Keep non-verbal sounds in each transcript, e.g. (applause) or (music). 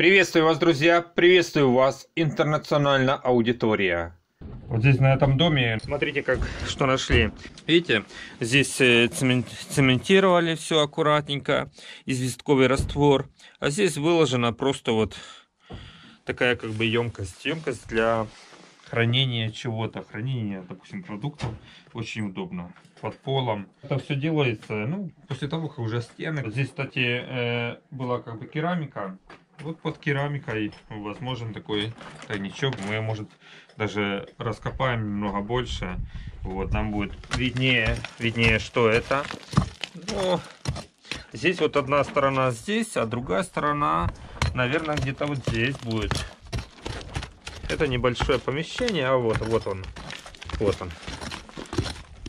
Приветствую вас, друзья! Приветствую вас, интернациональная аудитория! Вот здесь, на этом доме, смотрите, как что нашли. Видите, здесь э, цемент, цементировали все аккуратненько, известковый раствор. А здесь выложена просто вот такая как бы емкость. Емкость для хранения чего-то, хранения, допустим, продуктов. Очень удобно. Под полом. Это все делается, ну, после того, как уже стены. Здесь, кстати, э, была как бы керамика. Вот под керамикой возможен такой тайничок. Мы, может, даже раскопаем немного больше. Вот, нам будет виднее, виднее, что это. Но здесь вот одна сторона здесь, а другая сторона, наверное, где-то вот здесь будет. Это небольшое помещение, а вот, вот он, вот он.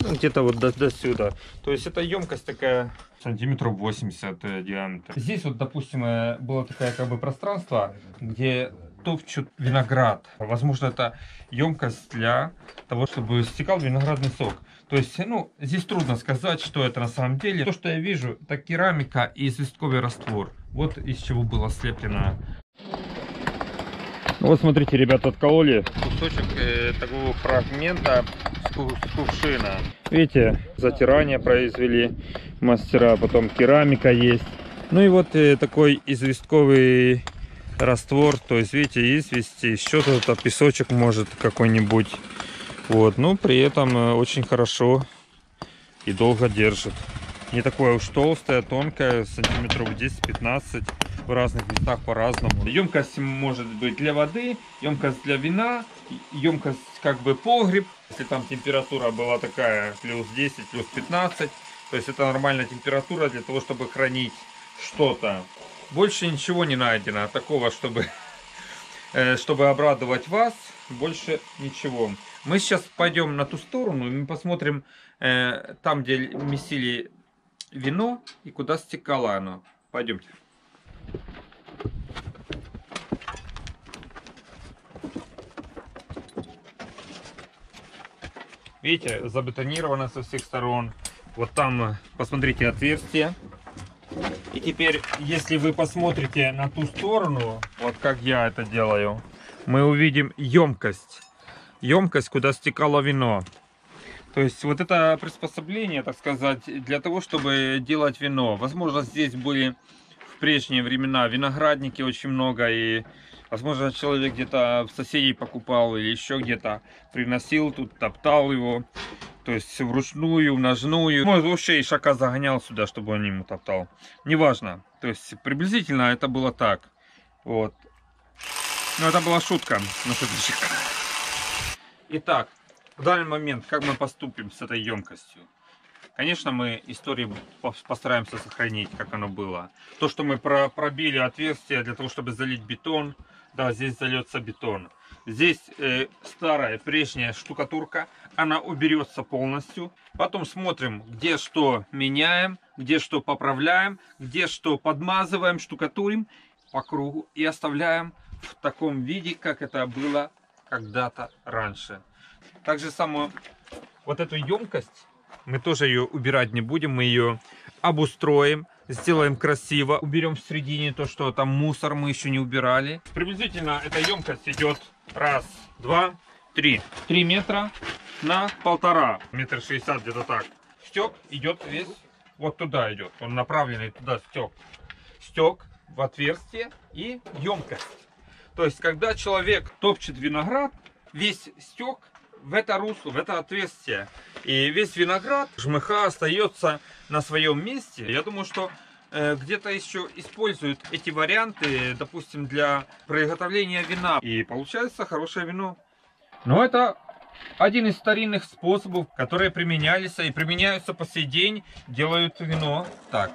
Ну, где-то вот до, до сюда. То есть это емкость такая сантиметров 80 э, диаметр. Здесь вот, допустим, э, было такое как бы пространство, где топчут виноград. Возможно, это емкость для того, чтобы стекал виноградный сок. То есть, ну, здесь трудно сказать, что это на самом деле. То, что я вижу, это керамика и известковый раствор. Вот из чего было слеплено. Вот смотрите, ребята, откололи кусочек э, такого фрагмента кувшина. Видите, затирание произвели мастера, потом керамика есть. Ну и вот э, такой известковый раствор, то есть видите, известь, еще тут песочек может какой-нибудь. Вот, ну при этом э, очень хорошо и долго держит. Не такое уж толстое, тонкое, сантиметров 10-15 в разных местах по-разному. Емкость может быть для воды, емкость для вина, емкость как бы погреб. Если там температура была такая плюс 10, плюс 15, то есть это нормальная температура для того, чтобы хранить что-то. Больше ничего не найдено такого, чтобы, (laughs) э, чтобы обрадовать вас. Больше ничего. Мы сейчас пойдем на ту сторону и мы посмотрим э, там, где месили вино и куда стекало оно. Пойдемте. Видите, забетонировано со всех сторон. Вот там, э, посмотрите, отверстие. И теперь, если вы посмотрите на ту сторону, вот как я это делаю, мы увидим емкость. Емкость, куда стекало вино. То есть вот это приспособление, так сказать, для того, чтобы делать вино. Возможно, здесь были в прежние времена виноградники очень много и Возможно, человек где-то в соседей покупал или еще где-то приносил, тут топтал его. То есть вручную, ножную. Может, вообще ишака загонял сюда, чтобы он ему топтал. Неважно. То есть приблизительно это было так. Вот. Но это была шутка насчет ишака. Итак, в данный момент, как мы поступим с этой емкостью? Конечно, мы историю постараемся сохранить, как оно было. То, что мы пробили отверстие для того, чтобы залить бетон, да, здесь зальется бетон. Здесь э, старая прежняя штукатурка, она уберется полностью. Потом смотрим, где что меняем, где что поправляем, где что подмазываем, штукатурим по кругу и оставляем в таком виде, как это было когда-то раньше. Так же само вот эту емкость мы тоже ее убирать не будем, мы ее обустроим, сделаем красиво, уберем в середине то, что там мусор мы еще не убирали. Приблизительно эта емкость идет раз, два, три. Три метра на полтора, метр шестьдесят где-то так. Стек идет весь вот туда идет, он направленный туда стек. Стек в отверстие и емкость. То есть, когда человек топчет виноград, весь стек в это русло, в это отверстие. И весь виноград, жмыха остается на своем месте. Я думаю, что э, где-то еще используют эти варианты, допустим, для приготовления вина. И получается хорошее вино. Но это один из старинных способов, которые применялись и применяются по сей день, делают вино так.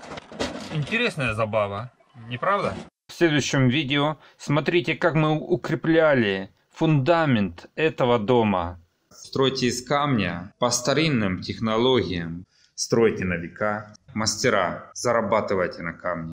Интересная забава, не правда? В следующем видео смотрите, как мы укрепляли фундамент этого дома. Стройте из камня по старинным технологиям. Стройте на века. Мастера, зарабатывайте на камне.